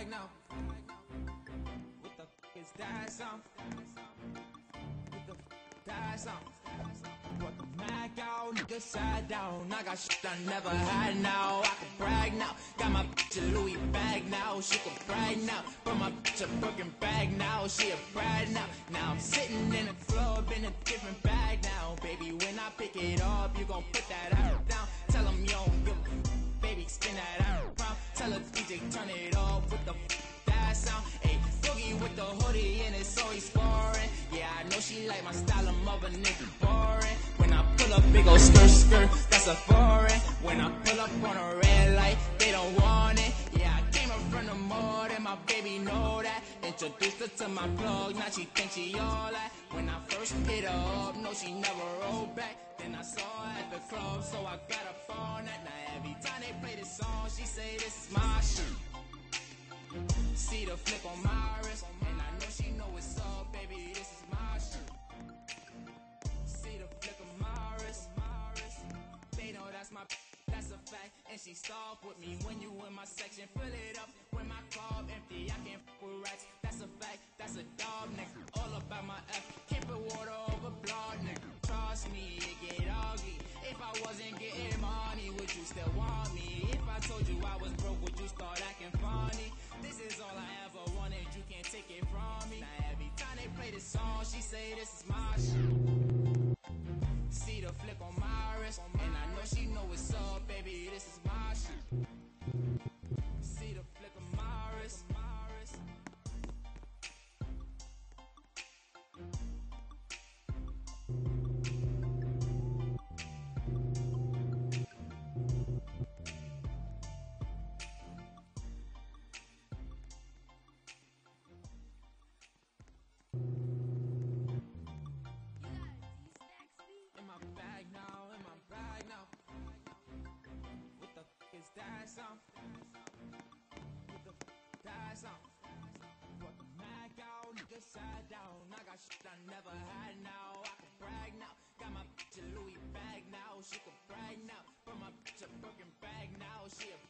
bag now. What the f is that sound? What the f that sound? Brought the Mac out, nigga side down. I got shit I never had now. I can brag now. Got my bitch a Louis bag now. She can brag now. Brought my bitch a Birkin bag now. She a brag now. Now I'm sitting in a club in a different bag now. Baby, when I pick it up, you gon' put that out down. Tell them you don't give a Baby, spin that out. Tell DJ turn it off with the that sound. Ayy, boogie with the hoodie and it's always foreign. Yeah, I know she like my style of mother nigga boring. When I pull up, big old skirt skirt, that's a foreign. When I pull up on a red light, they don't want it. Yeah, I came up from the mud and my baby know that. Introduced her to my plug, now she thinks she all that. When I first hit her up, no, she never rolled back. Then I saw her at the club, so I got her phone that. Now every time they play this song, she say this is my shit. See the flip on my wrist, and I know she know what's up, baby. This is my shit. See the flick of my wrist. They know that's my, that's a fact. And she stalk with me when you in my section. Fill it up when my club empty. I can't f with rats. That's a fact. That's a dog nigga. All about my F. Can't put water over blood nigga. Trust me, it. If I wasn't getting money, would you still want me? If I told you I was broke, would you start acting funny? This is all I ever wanted. You can't take it from me. Now every time they play this song, she say this is my shit. See the flick on my wrist, and I know she know what's up, baby. This is my shit. Sound? Brought the Mac out, nigga side down. I got shit I never had now. I can brag now. Got my bitch a Louis bag now. She can brag now. Brought my bitch a Birkin bag now. She a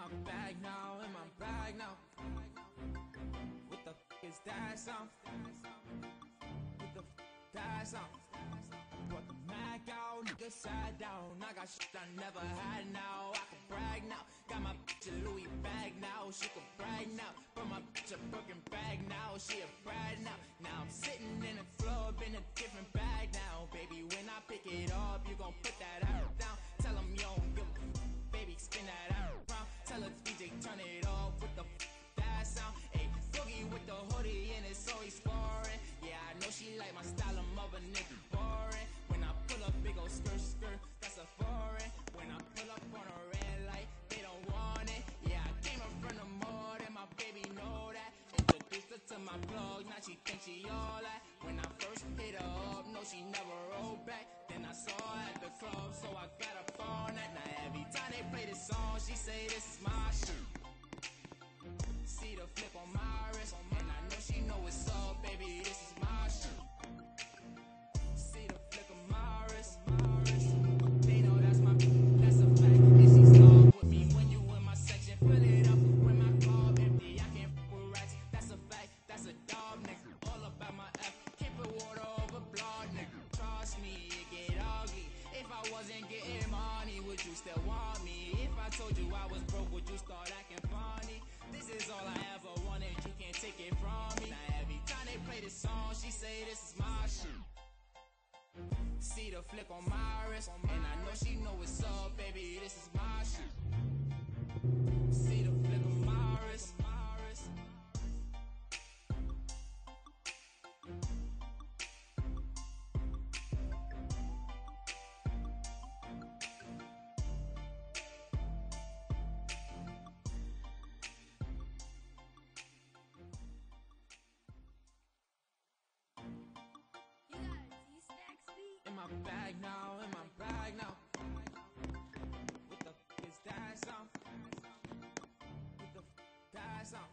my bag now, in my bag now. What the f is that sound? What the f that sound? Brought the Mac out, nigga side down. I got shit I never had now. I can brag now. Got my bitch a Louis bag now. She can brag now. Put my bitch a Birkin bag now. She a brag now. Now I'm sitting in a club in a different bag now. Baby, when I pick it up, you gon' put that out down. Tell 'em you don't give a Baby, spin that out. Tell her DJ turn it off with the f- that sound. Ayy, boogie with the hoodie and it's always foreign. Yeah, I know she like my style, of a nigga boring. When I pull up, big ol' skirt, skirt, that's a foreign. When I pull up on a red light, they don't want it. Yeah, I came up from the mud and my baby know that. Introduced her to my plug, now she thinks she all that. When I first hit her up, no, she never rolled back. Then I saw her at the club, so I got her phone time they play this song, she say this is my shit. See the flip on my wrist, and I know she know it's up, baby. Take it from me. Now every time they play this song, she say this is my shit. See the flick on my wrist, and I know she know it's up, baby. This is my shit. See the my bag now, in my bag now. What the f is that sound? What the f that sound?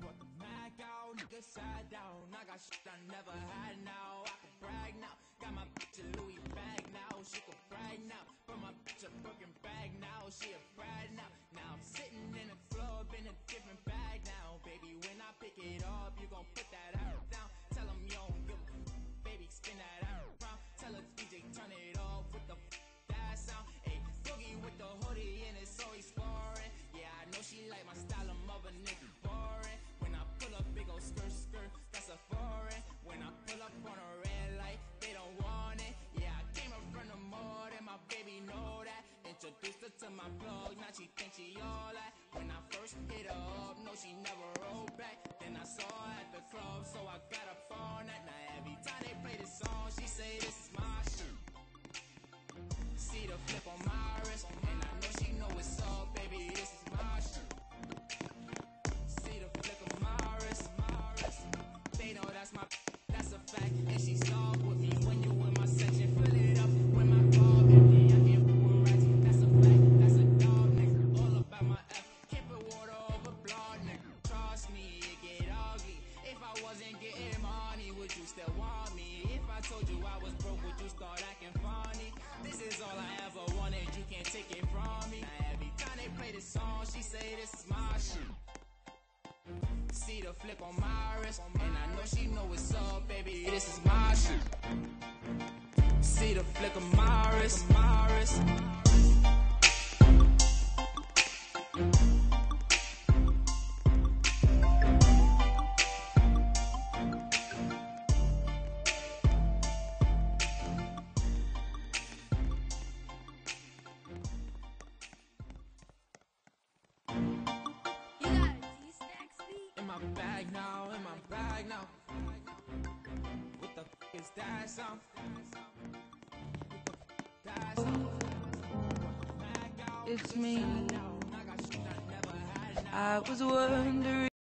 Brought the Mac out, nigga side down. I got shit I never had now. I can brag now. Got my bitch a Louis bag now. She can brag now. Put my bitch a Birkin bag now. She a brag now. Now I'm sitting in a club in a different to my plug, now she thinks she all that. When I first hit her up, no, she never rolled back. Then I saw her at the club, so I got her phone that. Now every time they play this song, she say this is my shit. See the flip on my wrist, and I know she know it's up, say this is my shit. See the flick on my wrist, and I know she know it's up, baby. This is my shit. See the flick of my wrist, my wrist. Bag now, in my bag now. What the f is that sound? What the f that sound? It's me. I got shit I never had now. I was wondering